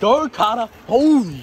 Go, Carter. Holy